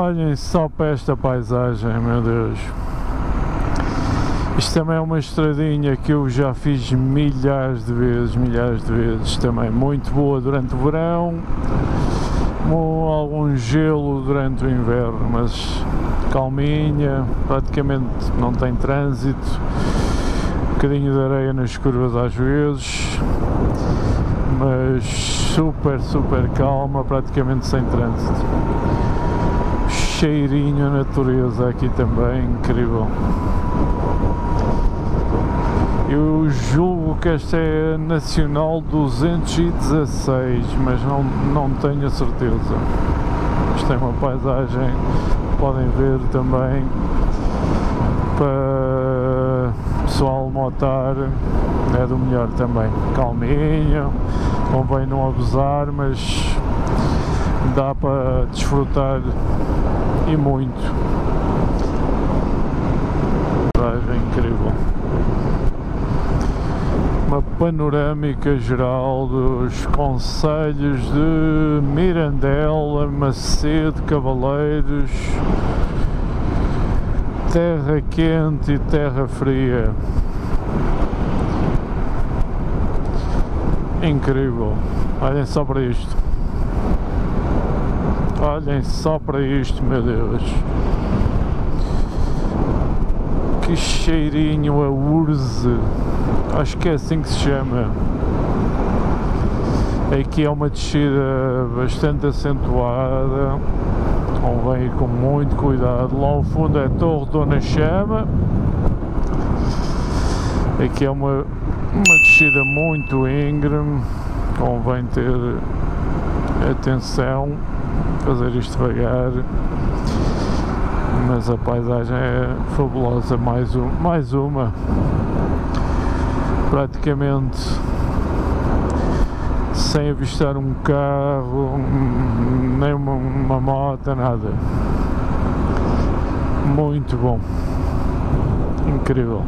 Olhem só para esta paisagem, meu Deus. Isto também é uma estradinha que eu já fiz milhares de vezes, milhares de vezes também. Muito boa durante o verão, algum gelo durante o inverno, mas calminha, praticamente não tem trânsito, um bocadinho de areia nas curvas às vezes, mas super, super calma, praticamente sem trânsito. Cheirinho a natureza aqui também, incrível. Eu julgo que esta é a Nacional 216, mas não, não tenho a certeza. Isto é uma paisagem, podem ver também, para pessoal motar, é do melhor também. Calminho, convém não abusar, mas dá para desfrutar e muito. Paisagem incrível uma panorâmica geral dos conselhos de Mirandela, Macedo, Cavaleiros, Terra Quente e Terra Fria. Incrível. Olhem só para isto. Olhem só para isto, meu Deus. Que cheirinho a urze acho que é assim que se chama. Aqui é uma descida bastante acentuada, convém ir com muito cuidado. Lá ao fundo é a Torre Dona Chama. Aqui é uma, uma descida muito íngreme, convém ter atenção, fazer isto devagar. Mas a paisagem é fabulosa, mais, um, mais uma praticamente sem avistar um carro, nem uma, uma moto, nada. Muito bom, incrível.